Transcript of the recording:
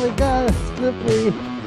my god, slippery.